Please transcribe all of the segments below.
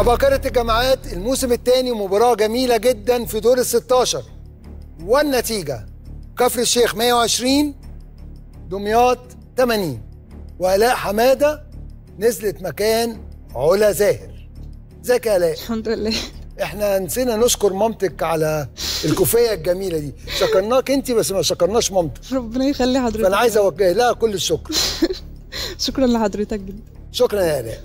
عباقرة الجامعات الموسم الثاني مباراة جميلة جدا في دور ال 16 والنتيجة كفر الشيخ 120 دمياط 80 وآلاء حمادة نزلت مكان علا زاهر. ازيك يا آلاء. الحمد لله. إحنا نسينا نشكر مامتك على الكوفية الجميلة دي. شكرناك أنت بس ما شكرناش مامتك. ربنا يخلي حضرتك. فأنا عايز أوجه لها كل الشكر. شكرا لحضرتك جدا. شكرا يا آلاء.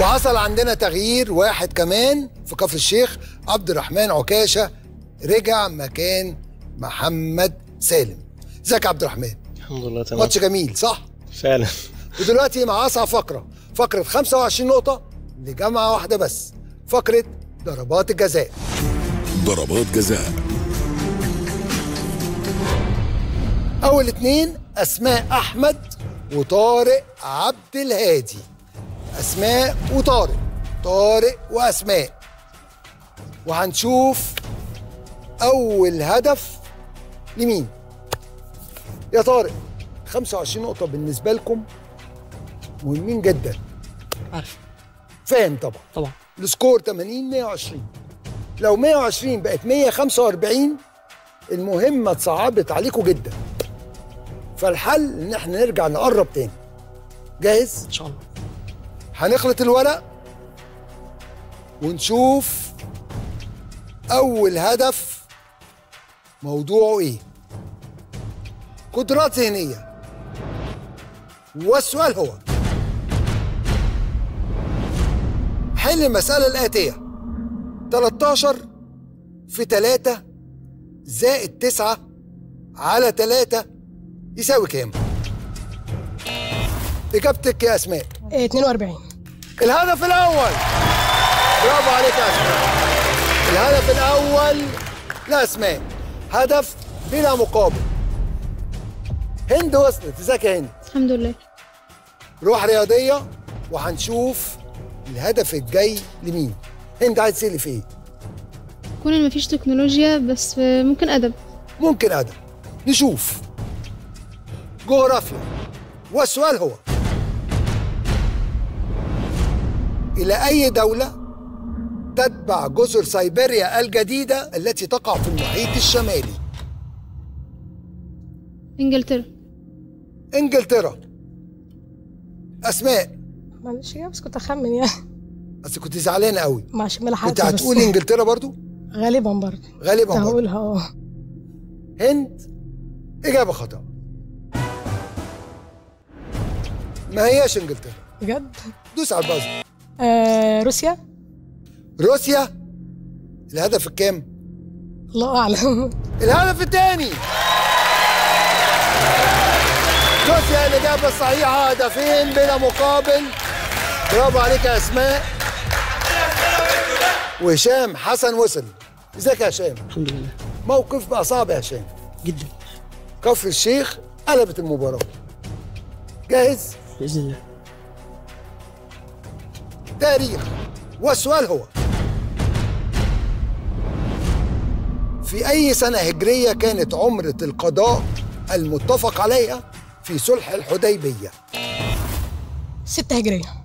وحصل عندنا تغيير واحد كمان في كفر الشيخ عبد الرحمن عكاشة رجع مكان محمد سالم. إزيك يا عبد الرحمن؟ الحمد لله تمام. ماتش جميل صح؟ فعلا. ودلوقتي مع اصعب فقرة فقرة 25 نقطة لجامعة واحدة بس فقرة ضربات الجزاء. ضربات جزاء. أول اتنين أسماء أحمد وطارق عبد الهادي. أسماء وطارق. طارق وأسماء. وهنشوف أول هدف لمين؟ يا طارق 25 نقطة بالنسبة لكم مهمين جدا. عارف. فاهم طبعا. طبعا. السكور 80 120 لو 120 بقت 145 المهمة اتصعبت عليكم جدا. فالحل إن إحنا نرجع نقرب تاني. جاهز؟ إن شاء الله. هنخلط الورق ونشوف أول هدف موضوعه إيه. قدرات ذهنية. والسؤال هو حل المسألة الآتية 13 في 3 زائد 9 على 3 يساوي كام؟ إجابتك يا أسماء. 42 الهدف الأول. برافو عليك يا أسماء. الهدف الأول لأسماء هدف بلا مقابل. هند وصلت. ازيك يا هند؟ الحمد لله. روح رياضية وهنشوف الهدف الجاي لمين. هند عايز تسألي في إيه؟ كون إن مفيش تكنولوجيا بس ممكن أدب. ممكن أدب. نشوف. جغرافيا. والسؤال هو. إلى أي دولة تتبع جزر سيبيريا الجديدة التي تقع في المحيط الشمالي؟ إنجلترا. إنجلترا. أسماء. معلش يا بس كنت أخمن يعني بس كنت زعلانة قوي. ماشي ما كنت بس. هتقولي إنجلترا برضو؟ غالبا برضه غالبا برضو. هقولها آه. هند إجابة خطأ ما هياش إنجلترا. بجد؟ دوس على البازر آه روسيا. روسيا؟ الهدف الكام؟ الله أعلم. الهدف الثاني. روسيا الإجابة الصحيحة هدفين بلا مقابل. برافو عليك يا أسماء. وهشام حسن وصل. إزيك يا هشام؟ الحمد لله. موقف بقى صعب يا هشام. جدا. كفر الشيخ قلبت المباراة. جاهز؟ بإذن الله. تاريخ والسؤال هو في أي سنة هجرية كانت عمرة القضاء المتفق عليها في صلح الحديبية؟ 6 هجرية.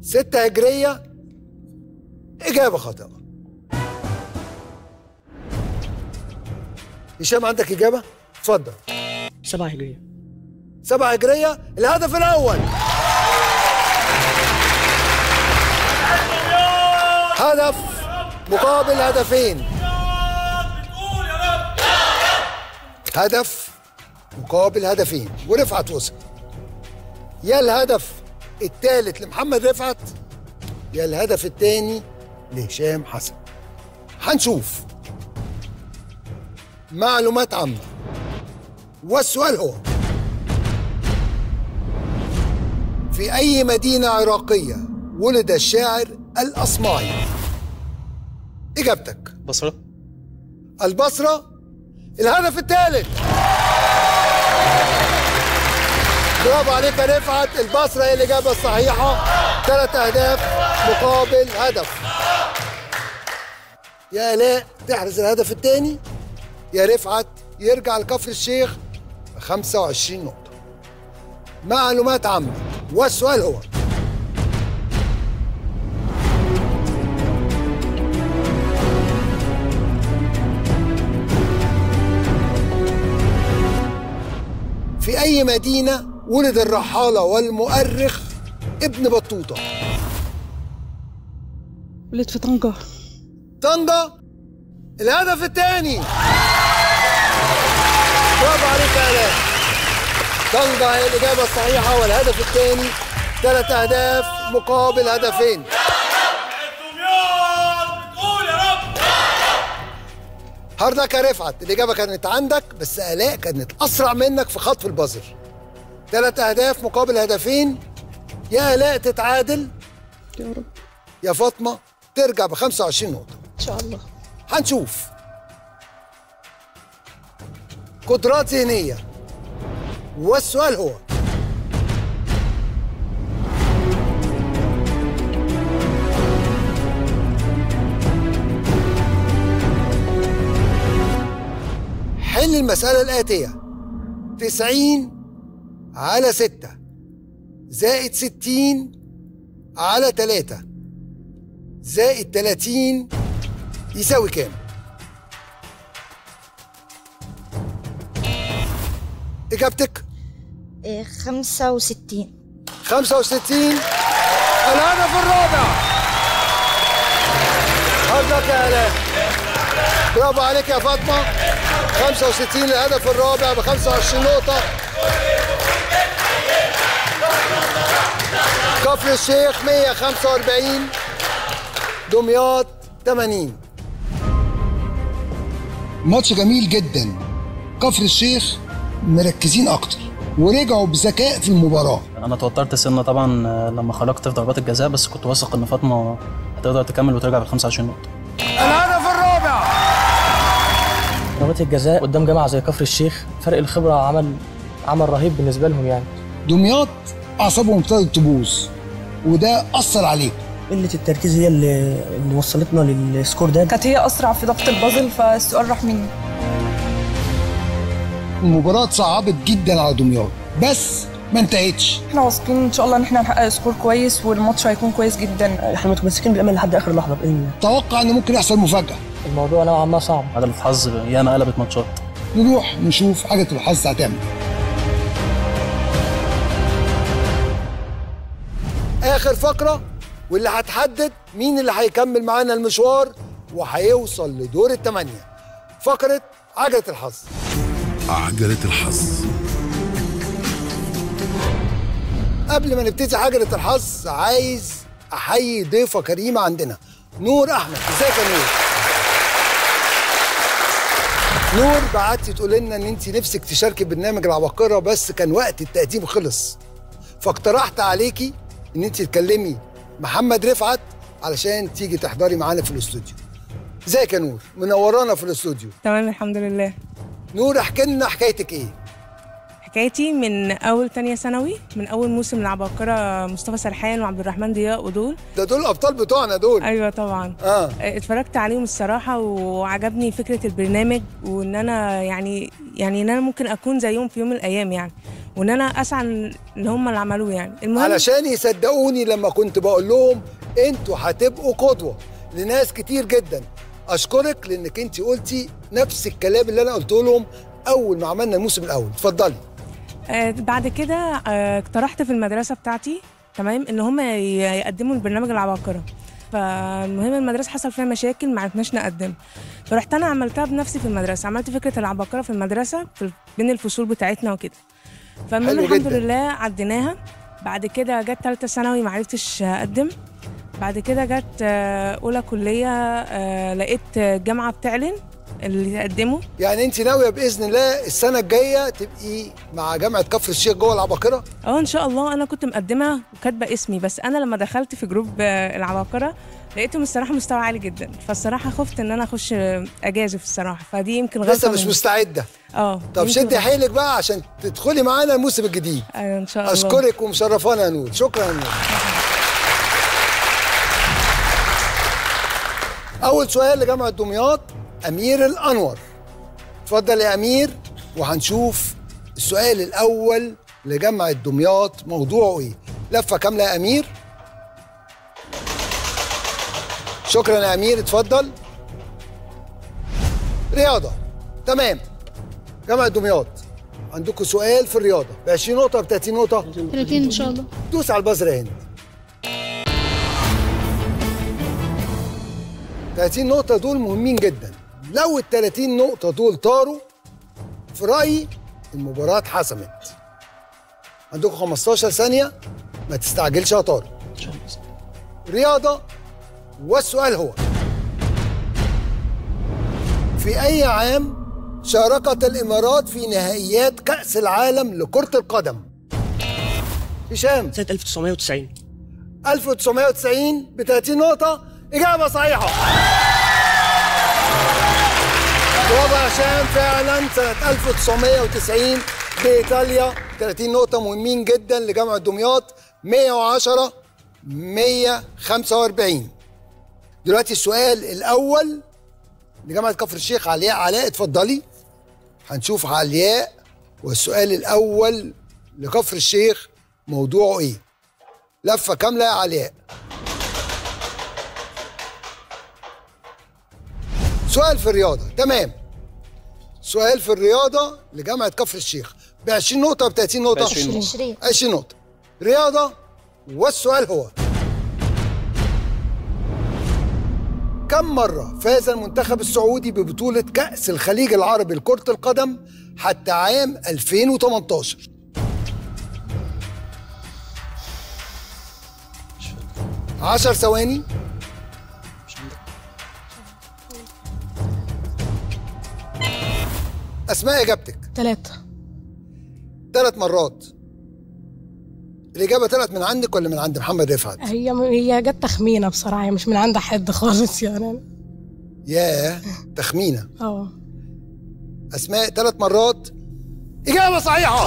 ستة هجرية؟ إجابة خاطئة. هشام عندك إجابة؟ اتفضل. سبعة هجرية. سبعة هجرية؟ الهدف الأول. هدف مقابل هدفين. هدف مقابل هدفين. ورفعت وصل يا الهدف الثالث لمحمد رفعت يا الهدف الثاني لهشام حسن. هنشوف. معلومات عامة. والسؤال هو في أي مدينة عراقية ولد الشاعر الأصمعي؟ إجابتك. بصرة. البصرة الهدف الثالث. برافو عليك يا رفعت. البصرة هي الإجابة الصحيحة. ثلاث أهداف مقابل هدف. يا آلاء تحرز الهدف الثاني. يا رفعت يرجع لكفر الشيخ. ب 25 نقطة. معلومات عامة. والسؤال هو في أي مدينة ولد الرحالة والمؤرخ ابن بطوطة. ولد في طنجة. طنجة؟ الهدف الثاني. برافو عليك يا آلاء طنجة هي الإجابة الصحيحة والهدف الثاني. ثلاث أهداف مقابل هدفين. هاردك يا رفعت الإجابة كانت عندك بس آلاء كانت أسرع منك في خطف البازر ثلاث أهداف مقابل هدفين. يا آلاء تتعادل. يا رب. يا فاطمة ترجع ب 25 نقطة. إن شاء الله. هنشوف. قدرات ذهنية. والسؤال هو المسألة الآتية. 90 على 6 زائد 60 على 3 زائد 30 يساوي كام؟ إجابتك؟ إيه، خمسة وستين. 65 الهدف الرابع. حظك يا آلاء برافو عليك يا فاطمة. 65 الهدف الرابع ب 25 نقطة. كفر الشيخ 145 دمياط 80 ماتش جميل جدا. كفر الشيخ مركزين أكتر ورجعوا بذكاء في المباراة. أنا توترت سنة طبعا آه، لما خرجت في ضربات الجزاء بس كنت واثق إن فاطمة هتقدر تكمل وترجع بال 25 نقطة. ضربات الجزاء قدام جامعه زي كفر الشيخ فرق الخبرة عمل عمل رهيب بالنسبة لهم يعني. دمياط أعصابهم ابتدت تبوظ وده أثر عليك قلة التركيز هي اللي, اللي وصلتنا للسكور ده. كانت هي أسرع في ضغط البازل فالسؤال راح مني. المباراة صعبت جدا على دمياط بس ما انتهتش. إحنا واثقين إن شاء الله إن إحنا هنحقق سكور كويس والماتش هيكون كويس جدا. إحنا متمسكين بالأمل لحد آخر لحظة بإذن الله. توقع إن ممكن يحصل مفاجأة. الموضوع نوعا ما صعب. عدم الحظ ياما قلبت ماتشات. نروح نشوف حاجة الحظ هتعمل. آخر فقرة واللي هتحدد مين اللي هيكمل معانا المشوار وهيوصل لدور الثمانيه فقرة عجلة الحظ. عجلة الحظ. قبل ما نبتدي عجلة الحظ عايز أحيي ضيفة كريمة عندنا. نور أحمد إزيك يا نور؟ نور بعتي تقول لنا إن انت نفسك تشاركي برنامج العباقره بس كان وقت التقديم خلص. فاقترحت عليكي إن انت تكلمي محمد رفعت علشان تيجي تحضري معانا في الاستوديو. إزيك يا نور؟ منورانا في الاستوديو. تمام الحمد لله. نور احكي لنا حكايتك إيه؟ حكايتي من أول تانية ثانوي من أول موسم العباقرة مصطفى سرحان وعبد الرحمن ضياء ودول. ده دول الأبطال بتوعنا دول. أيوه طبعا. آه. اتفرجت عليهم الصراحة وعجبني فكرة البرنامج وإن أنا يعني يعني إن أنا ممكن أكون زيهم في يوم من الأيام يعني وإن أنا أسعى إن هم اللي عملوه يعني. المهم علشان يصدقوني لما كنت بقول لهم أنتوا هتبقوا قدوة لناس كتير جدا. أشكرك لإنك انت قلتي نفس الكلام اللي أنا قلته لهم أول ما عملنا الموسم الأول. اتفضلي. آه بعد كده آه اقترحت في المدرسة بتاعتي تمام إن هم يقدموا البرنامج العباقرة. فالمهم المدرسة حصل فيها مشاكل ما عرفناش نقدم. فرحت أنا عملتها بنفسي في المدرسة عملت فكرة العباقرة في المدرسة في بين الفصول بتاعتنا وكده. فالمهم الحمد جدا. لله عديناها. بعد كده جت تالتة ثانوي ما عرفتش أقدم. بعد كده جت آه، أولى كلية آه، لقيت الجامعة بتعلن. اللي يقدموا يعني انت ناوية بإذن الله السنة الجاية تبقي مع جامعة كفر الشيخ جوه العباقرة؟ آه ان شاء الله أنا كنت مقدمة وكاتبة اسمي بس أنا لما دخلت في جروب آه، العباقرة لقيتهم الصراحة مستوى عالي جدا. فالصراحة خفت ان أنا اخش اجازف الصراحة فدي يمكن غلطة لسه مش مني. مستعدة. آه طب شدي. حيلك بقى عشان تدخلي معانا الموسم الجديد. أيوه إن شاء الله. أشكرك ومشرفانا يا نور. شكرا يا نور. أول سؤال لجامعة دمياط. أمير الأنور. اتفضل يا أمير وهنشوف السؤال الأول لجامعه دمياط موضوعه إيه. لفة كاملة يا أمير. شكرا يا أمير اتفضل. رياضة. تمام. جامعه دمياط عندكم سؤال في الرياضة. ب 20 نقطة ب 30 نقطة؟ 30 إن شاء الله. دوس على البازر يا هند. 30 نقطة دول مهمين جدا. لو ال 30 نقطة دول طاروا في رأيي المباراة اتحسمت. عندكم 15 ثانية ما تستعجلش يا طارق. رياضة والسؤال هو في أي عام شاركت الإمارات في نهائيات كأس العالم لكرة القدم؟ هشام سنة 1990 1990 ب 30 نقطة. إجابة صحيحة. يا هشام فعلا سنة 1990 بإيطاليا 30 نقطة مهمين جدا لجامعة دمياط 110 145 دلوقتي السؤال الأول لجامعة كفر الشيخ علياء علاء اتفضلي. هنشوف علياء والسؤال الأول لكفر الشيخ موضوعه إيه. لفة كاملة يا علياء سؤال في الرياضة. تمام. سؤال في الرياضة لجامعة كفر الشيخ. ب 20 نقطة ب 30 نقطة؟ 20 نقطة. 20 20 نقطة. رياضة والسؤال هو كم مرة فاز المنتخب السعودي ببطولة كأس الخليج العربي لكرة القدم حتى عام 2018 10 ثواني. أسماء إجابتك ثلاثة ثلاث مرات. الإجابة طلعت من عندك ولا من عند محمد رفعت؟ هي هي جت تخمينة بصراحة مش من عند حد خالص يعني. ياه تخمينة. آه. أسماء ثلاث مرات. إجابة صحيحة.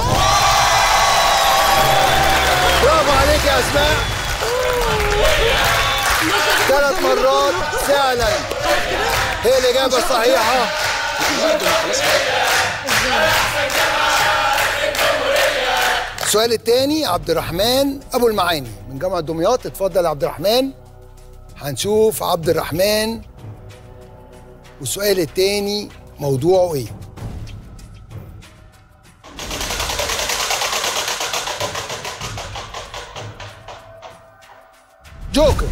برافو عليك يا أسماء. ثلاث مرات فعلا. هي الإجابة الصحيحة. السؤال الثاني عبد الرحمن أبو المعاني من جامعة دمياط. اتفضل يا عبد الرحمن هنشوف عبد الرحمن والسؤال الثاني موضوعه إيه؟ جوكر.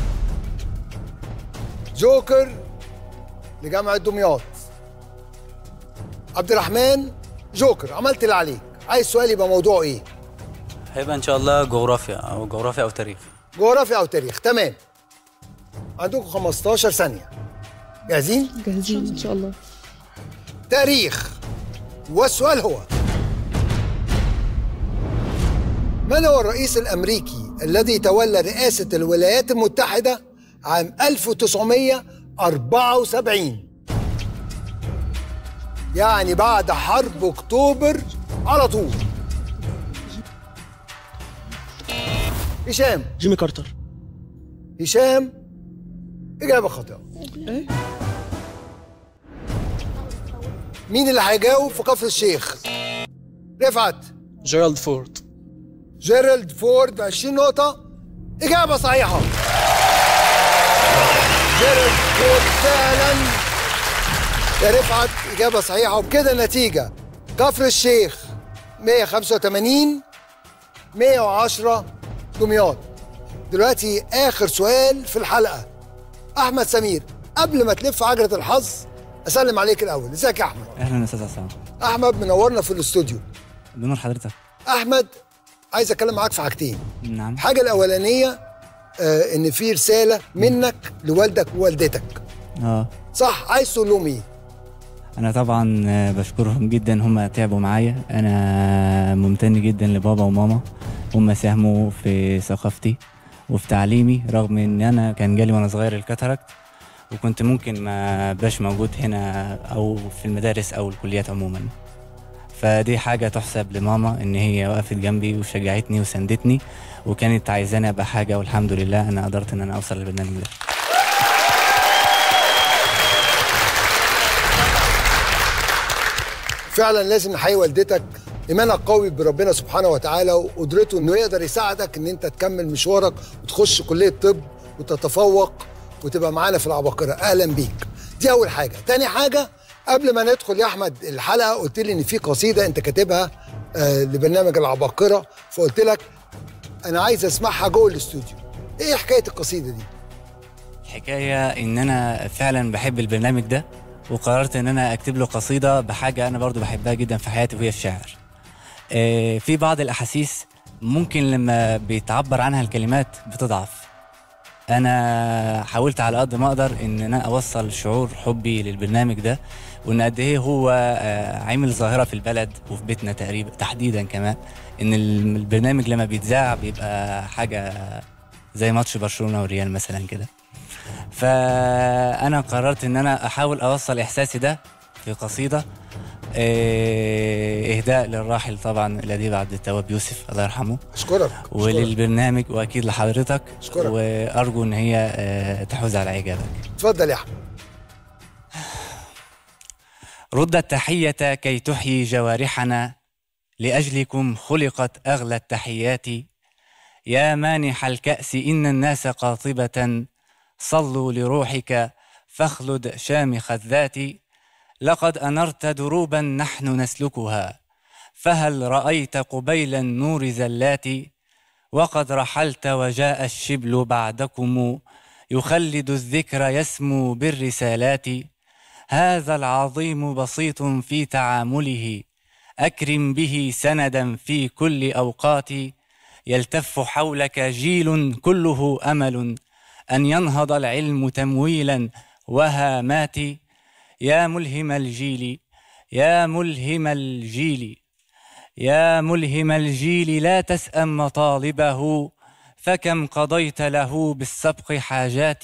جوكر لجامعة دمياط. عبد الرحمن جوكر عملت اللي عليك. عايز سؤال يبقى موضوعه إيه؟ هيبقى إن شاء الله جغرافيا أو جغرافيا أو تاريخ. جغرافيا أو تاريخ تمام. عندكم 15 ثانية. جاهزين؟ جاهزين إن شاء الله. تاريخ. والسؤال هو من هو الرئيس الأمريكي الذي تولى رئاسة الولايات المتحدة عام 1974 يعني بعد حرب أكتوبر على طول. هشام. جيمي كارتر. هشام إجابة خاطئة. مين اللي هيجاوب في كفر الشيخ؟ رفعت. جيرالد فورد. جيرالد فورد ب 20 نقطة. إجابة صحيحة. جيرالد فورد فعلا. يا رفعت. إجابة صحيحة وبكده النتيجة. كفر الشيخ 185 110 دمياط. دلوقتي آخر سؤال في الحلقة. أحمد سمير قبل ما تلف عجلة الحظ أسلم عليك الأول. إزيك يا أحمد؟ أهلا أستاذ عصام. أحمد منورنا في الاستوديو. بنور حضرتك. أحمد عايز أتكلم معاك في حاجتين. نعم. الحاجة الأولانية آه إن في رسالة منك لوالدك ووالدتك. آه. صح عايز تقول لهم إيه؟ أنا طبعا آه، بشكرهم جدا هم تعبوا معايا. أنا ممتن جدا لبابا وماما. هم ساهموا في ثقافتي وفي تعليمي رغم إن أنا كان جالي وأنا صغير الكاتاراكت. وكنت ممكن ما باش موجود هنا أو في المدارس أو الكليات عموما. فدي حاجة تحسب لماما إن هي وقفت جنبي وشجعتني وساندتني وكانت عايزاني أبقى حاجة والحمد لله أنا قدرت إن أنا أوصل للبرنامج ده. فعلا لازم نحيي والدتك إيمانك قوي بربنا سبحانه وتعالى وقدرته إنه يقدر يساعدك إن أنت تكمل مشوارك وتخش كلية طب وتتفوق وتبقى معانا في العباقرة. أهلا بيك. دي أول حاجة. تاني حاجة قبل ما ندخل يا أحمد الحلقة قلت لي إن في قصيدة أنت كاتبها آه لبرنامج العباقرة فقلت لك أنا عايز أسمعها جوه الاستوديو. إيه حكاية القصيدة دي؟ الحكاية إن أنا فعلا بحب البرنامج ده. وقررت إن أنا أكتب له قصيدة بحاجة أنا برضو بحبها جدا في حياتي وهي الشعر. آه، في بعض الأحاسيس ممكن لما بيتعبر عنها الكلمات بتضعف. أنا حاولت على قد ما أقدر إن أنا أوصل شعور حبي للبرنامج ده وإن قد إيه هو آه، عامل ظاهرة في البلد وفي بيتنا تقريبا تحديدا كمان إن البرنامج لما بيتذاع بيبقى حاجة زي ماتش برشلونة والريال مثلا كده. فأنا قررت إن أنا أحاول أوصل إحساسي ده في قصيدة إيه، إهداء للراحل طبعا الأديب عبد التواب يوسف الله يرحمه. أشكرك وللبرنامج وأكيد لحضرتك أشكرك. وأرجو إن هي آه، تحوز على اعجابك اتفضل يا أحمد. رد التحية كي تحيي جوارحنا لأجلكم خلقت أغلى التحيات. يا مانح الكأس إن الناس قاطبة. صلوا لروحك فاخلد شامخ الذات. لقد أنرت دروبا نحن نسلكها فهل رأيت قبيل النور زلات؟ وقد رحلت وجاء الشبل بعدكم يخلد الذكر يسمو بالرسالات. هذا العظيم بسيط في تعامله أكرم به سندا في كل أوقات. يلتف حولك جيل كله أمل أن ينهض العلم تمويلا وهامات يا ملهم الجيل يا ملهم الجيل يا ملهم الجيل لا تسأم مطالبه فكم قضيت له بالسبق حاجات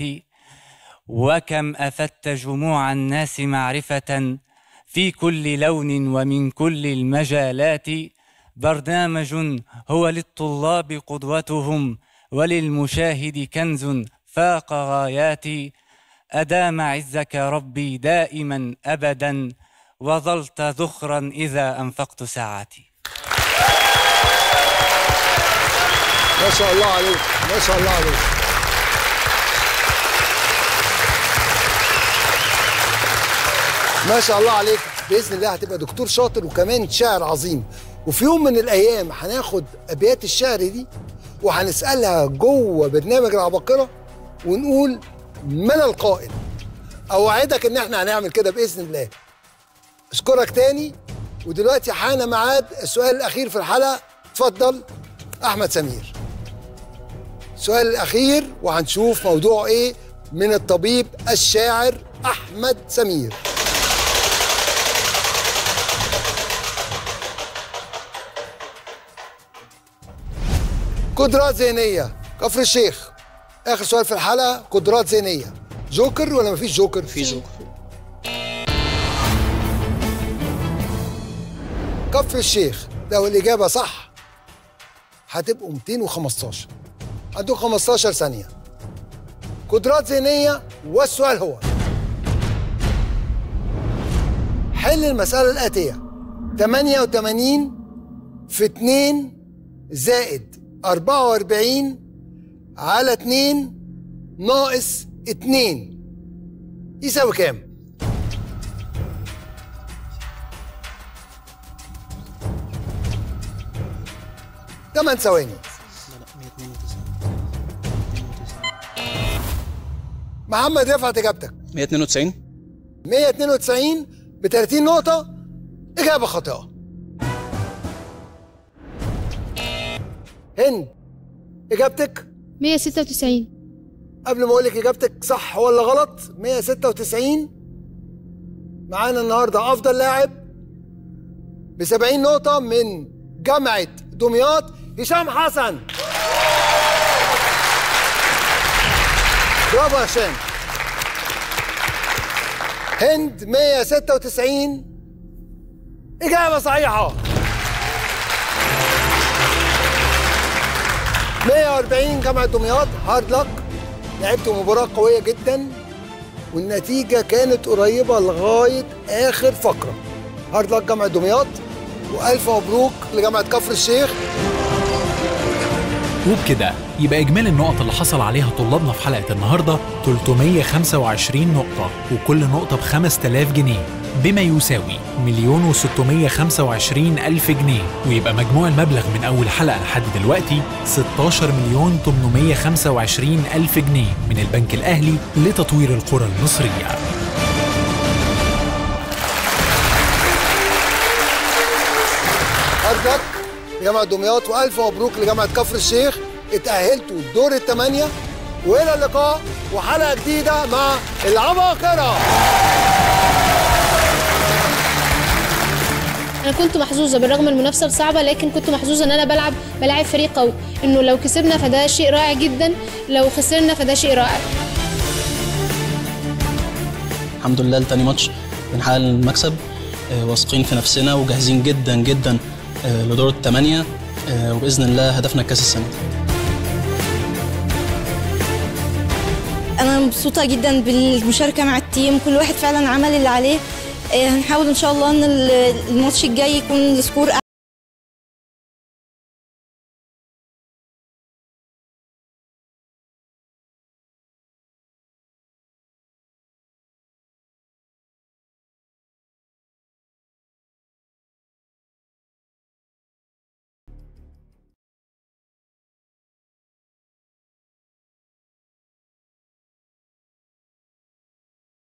وكم أفدت جموع الناس معرفة في كل لون ومن كل المجالات؟ برنامج هو للطلاب قدوتهم وللمشاهد كنز فاق غاياتي أدام عزك ربي دائما أبدا وظلت ذخرا إذا أنفقت ساعاتي. ما شاء الله عليك ما شاء الله عليك. ما شاء الله عليك. بإذن الله هتبقى دكتور شاطر وكمان شاعر عظيم. وفي يوم من الأيام هناخد أبيات الشعر دي وهنسألها جوه برنامج العباقرة ونقول من القائل. أوعدك إن إحنا هنعمل كده بإذن الله. أشكرك تاني ودلوقتي حان ميعاد السؤال الأخير في الحلقة. اتفضل أحمد سمير. السؤال الأخير وهنشوف موضوع إيه من الطبيب الشاعر أحمد سمير. قدرات ذهنية كفر الشيخ. آخر سؤال في الحلقة قدرات ذهنية. جوكر ولا مفيش جوكر؟ في جوكر. كفر الشيخ لو الإجابة صح هتبقوا 215 عندكم 15 ثانية. قدرات ذهنية والسؤال هو حل المسألة الآتية. 88 في 2 زائد 44 على 2 ناقص 2 يساوي كام؟ تمن ثواني. محمد رفعت إجابتك. 192 192 ب 30 نقطة. إجابة خاطئة. هند إجابتك؟ 196 قبل ما أقول لك إجابتك صح ولا غلط 196 معانا النهاردة أفضل لاعب ب 70 نقطة من جامعة دمياط هشام حسن. برافو يا هشام. هند 196 إجابة صحيحة. 140 جامعة دمياط هارد لك لعبت مباراة قوية جدا والنتيجة كانت قريبة لغاية آخر فقرة. هارد لك جامعة دمياط وألف مبروك لجامعة كفر الشيخ. وبكده يبقى إجمالي النقط اللي حصل عليها طلابنا في حلقة النهاردة 325 نقطة وكل نقطة ب 5000 جنيه. بما يساوي مليون وستمية خمسة وعشرين ألف جنيه. ويبقى مجموع المبلغ من أول حلقة لحد دلوقتي 16 مليون 825 ألف جنيه من البنك الأهلي لتطوير القرى المصرية. أرجك لجامعة دمياط وألف مبروك لجامعة كفر الشيخ. اتأهلتوا الدور الثمانية وإلى اللقاء وحلقة جديدة مع العباقرة. أنا كنت محظوظة بالرغم من المنافسه الصعبه لكن كنت محظوظة إن أنا بلعب بلاعب فريق قوي. إنه لو كسبنا فده شيء رائع جدا لو خسرنا فده شيء رائع. الحمد لله لتاني ماتش بنحقق المكسب. آه، واثقين في نفسنا وجاهزين جدا جدا آه، لدور الثمانية آه، وبإذن الله هدفنا الكاس السنة دي. أنا مبسوطة جدا بالمشاركة مع ال team. كل واحد فعلا عمل اللي عليه. هنحاول إن شاء الله إن الماتش الجاي يكون ال score